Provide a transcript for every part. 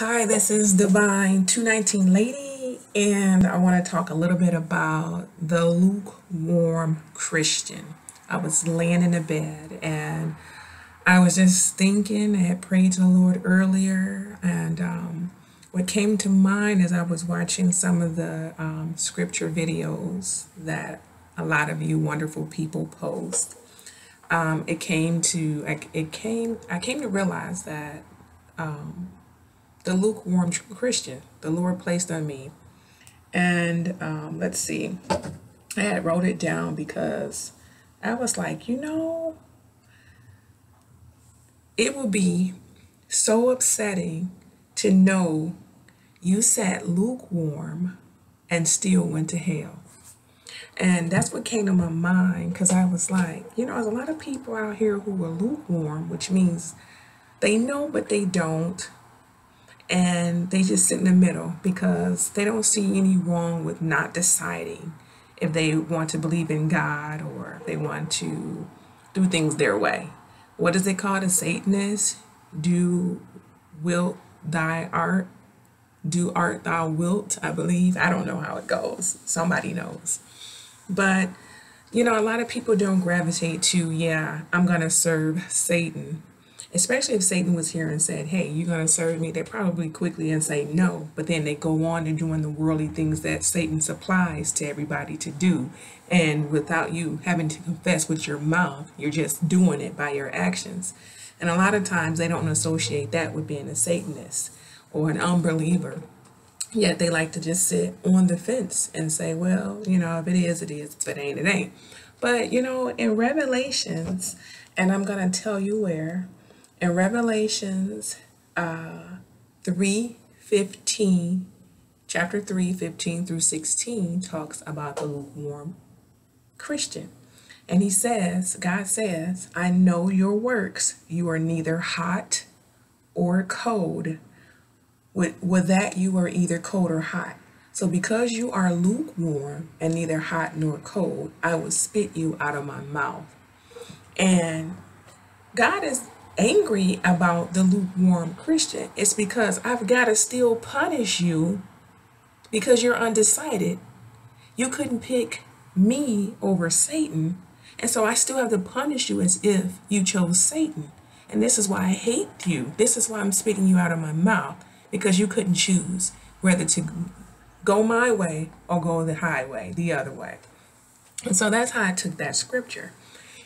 Hi, this is Divine 219 Lady, and I want to talk a little bit about the lukewarm Christian. I was laying in the bed and I was just thinking, I had prayed to the Lord earlier, and um, what came to mind as I was watching some of the um, scripture videos that a lot of you wonderful people post. Um, it came to, it came, I came to realize that um, the lukewarm Christian the Lord placed on me. And um, let's see, I had wrote it down because I was like, you know, it will be so upsetting to know you sat lukewarm and still went to hell. And that's what came to my mind because I was like, you know, there's a lot of people out here who are lukewarm, which means they know but they don't and they just sit in the middle because they don't see any wrong with not deciding if they want to believe in God or if they want to do things their way. What is it called? A Satanist? Do wilt thy art? Do art thou wilt? I believe. I don't know how it goes. Somebody knows. But, you know, a lot of people don't gravitate to, yeah, I'm going to serve Satan especially if Satan was here and said, hey, you're going to serve me, they probably quickly and say no. But then they go on to doing the worldly things that Satan supplies to everybody to do. And without you having to confess with your mouth, you're just doing it by your actions. And a lot of times they don't associate that with being a Satanist or an unbeliever. Yet they like to just sit on the fence and say, well, you know, if it is, it is. If it ain't, it ain't. But, you know, in Revelations, and I'm going to tell you where, in Revelations uh, 3 15, chapter 3 15 through 16 talks about the lukewarm Christian. And he says, God says, I know your works. You are neither hot or cold. With, with that, you are either cold or hot. So because you are lukewarm and neither hot nor cold, I will spit you out of my mouth. And God is angry about the lukewarm Christian, it's because I've got to still punish you because you're undecided. You couldn't pick me over Satan. And so I still have to punish you as if you chose Satan. And this is why I hate you. This is why I'm spitting you out of my mouth because you couldn't choose whether to go my way or go the highway, the other way. And so that's how I took that scripture.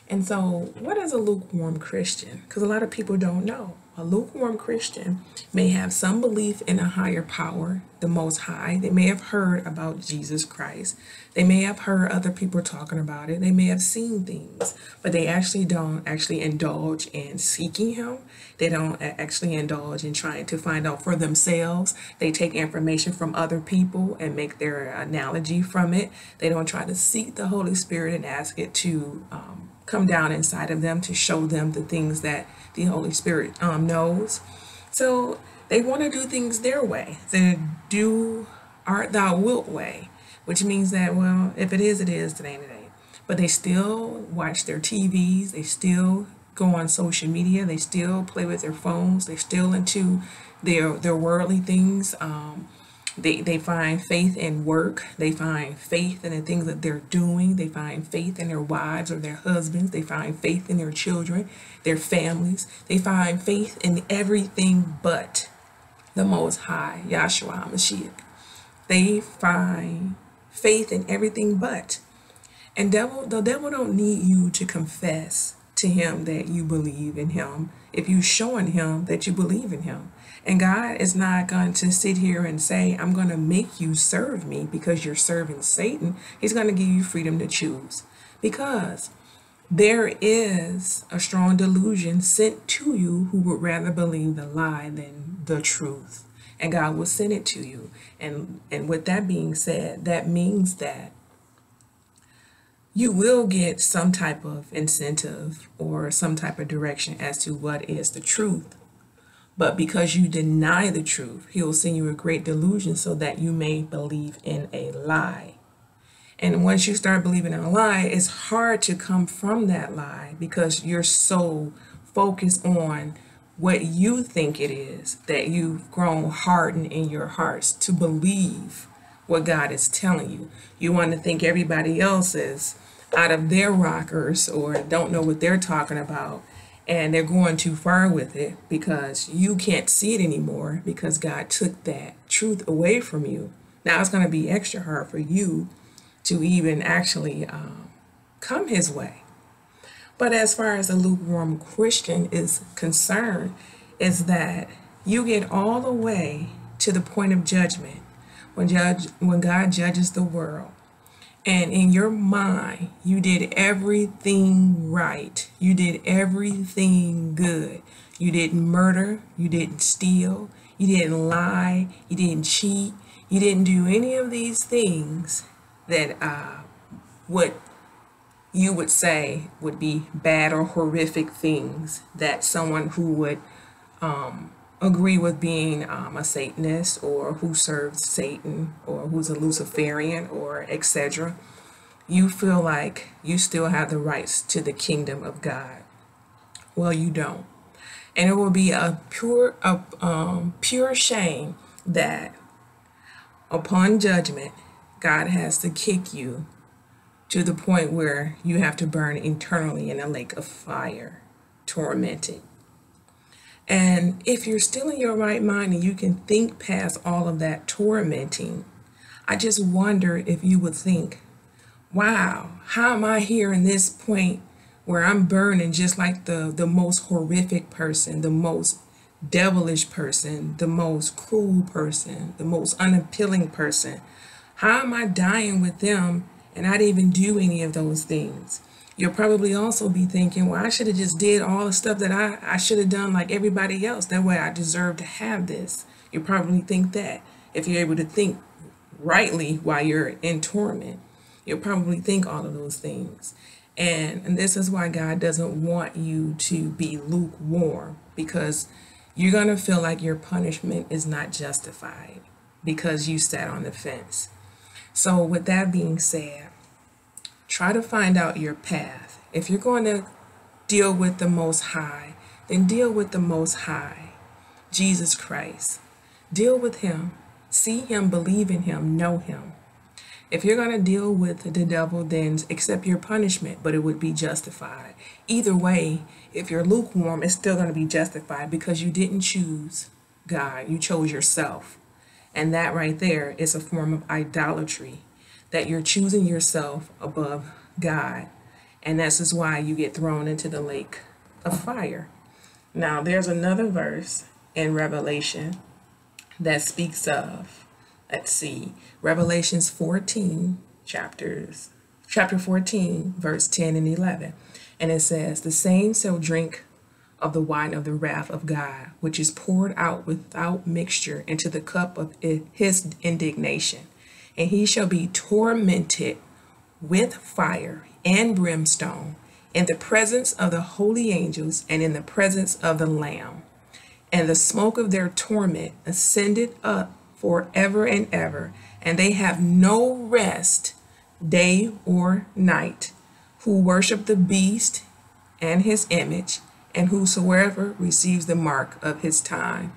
And so, what is a lukewarm Christian? Because a lot of people don't know. A lukewarm Christian may have some belief in a higher power, the Most High. They may have heard about Jesus Christ. They may have heard other people talking about it. They may have seen things, but they actually don't actually indulge in seeking Him. They don't actually indulge in trying to find out for themselves. They take information from other people and make their analogy from it. They don't try to seek the Holy Spirit and ask it to um, come down inside of them to show them the things that the Holy Spirit um, knows. So they want to do things their way. They do art thou wilt way, which means that, well, if it is, it is, ain't, it ain't. But they still watch their TVs, they still go on social media, they still play with their phones, they're still into their, their worldly things. Um, they, they find faith in work. They find faith in the things that they're doing. They find faith in their wives or their husbands. They find faith in their children, their families. They find faith in everything but the Most High, Yahshua HaMashiach. They find faith in everything but. And devil, the devil don't need you to confess to him that you believe in him if you're showing him that you believe in him. And God is not going to sit here and say, I'm going to make you serve me because you're serving Satan. He's going to give you freedom to choose. Because there is a strong delusion sent to you who would rather believe the lie than the truth. And God will send it to you. And, and with that being said, that means that you will get some type of incentive or some type of direction as to what is the truth. But because you deny the truth, he will send you a great delusion so that you may believe in a lie. And once you start believing in a lie, it's hard to come from that lie because you're so focused on what you think it is that you've grown hardened in your hearts to believe what God is telling you. You want to think everybody else is out of their rockers or don't know what they're talking about and they're going too far with it because you can't see it anymore because God took that truth away from you. Now it's going to be extra hard for you to even actually um, come his way. But as far as a lukewarm Christian is concerned, is that you get all the way to the point of judgment when judge when God judges the world. And in your mind, you did everything right. You did everything good. You didn't murder. You didn't steal. You didn't lie. You didn't cheat. You didn't do any of these things that uh, would you would say would be bad or horrific things that someone who would um, agree with being um, a Satanist or who serves Satan or who's a Luciferian or etc. You feel like you still have the rights to the kingdom of God. Well, you don't. And it will be a pure, a, um, pure shame that upon judgment, God has to kick you to the point where you have to burn internally in a lake of fire, tormented. And if you're still in your right mind and you can think past all of that tormenting, I just wonder if you would think, wow, how am I here in this point where I'm burning just like the, the most horrific person, the most devilish person, the most cruel person, the most unappealing person? How am I dying with them and I didn't even do any of those things. You'll probably also be thinking, well, I should have just did all the stuff that I, I should have done like everybody else. That way I deserve to have this. You probably think that if you're able to think rightly while you're in torment, you'll probably think all of those things. And, and this is why God doesn't want you to be lukewarm because you're going to feel like your punishment is not justified because you sat on the fence. So, with that being said, try to find out your path. If you're going to deal with the Most High, then deal with the Most High, Jesus Christ. Deal with Him, see Him, believe in Him, know Him. If you're going to deal with the devil, then accept your punishment, but it would be justified. Either way, if you're lukewarm, it's still going to be justified because you didn't choose God, you chose yourself. And that right there is a form of idolatry that you're choosing yourself above God. And this is why you get thrown into the lake of fire. Now, there's another verse in Revelation that speaks of, let's see, Revelations 14, chapters, chapter 14, verse 10 and 11. And it says, The same shall drink of the wine of the wrath of God, which is poured out without mixture into the cup of his indignation. And he shall be tormented with fire and brimstone in the presence of the holy angels and in the presence of the Lamb. And the smoke of their torment ascended up forever and ever, and they have no rest day or night, who worship the beast and his image and whosoever receives the mark of his time.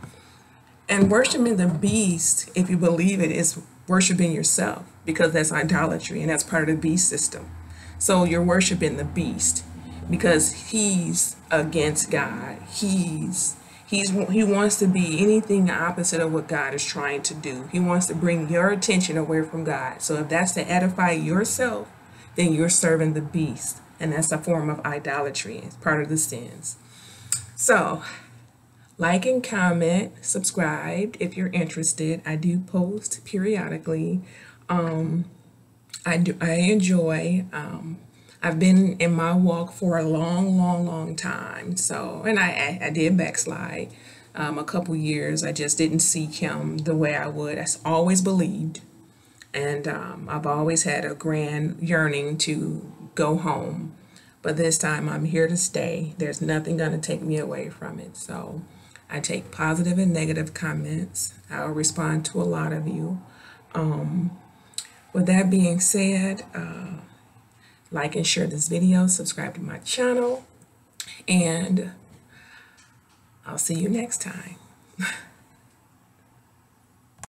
And worshiping the beast, if you believe it, is worshiping yourself because that's idolatry and that's part of the beast system. So you're worshiping the beast because he's against God. He's he's he wants to be anything opposite of what God is trying to do. He wants to bring your attention away from God. So if that's to edify yourself, then you're serving the beast. And that's a form of idolatry. It's part of the sins. So, like and comment, subscribe if you're interested. I do post periodically. Um, I do. I enjoy. Um, I've been in my walk for a long, long, long time. So, and I, I did backslide um, a couple years. I just didn't seek Him the way I would. I always believed, and um, I've always had a grand yearning to go home. But this time I'm here to stay. There's nothing going to take me away from it. So I take positive and negative comments. I'll respond to a lot of you. Um, with that being said, uh, like and share this video, subscribe to my channel, and I'll see you next time.